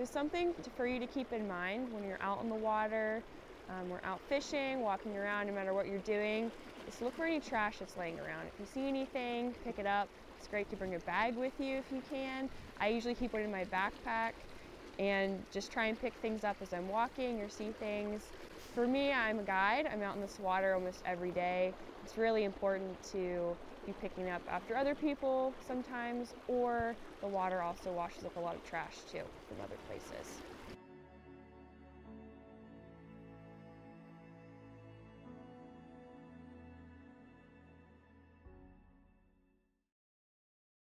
So something to, for you to keep in mind when you're out in the water, um, or out fishing, walking around, no matter what you're doing, is look for any trash that's laying around. If you see anything, pick it up. It's great to bring a bag with you if you can. I usually keep one in my backpack and just try and pick things up as I'm walking or see things. For me, I'm a guide. I'm out in this water almost every day. It's really important to be picking up after other people sometimes, or the water also washes up a lot of trash too from other places.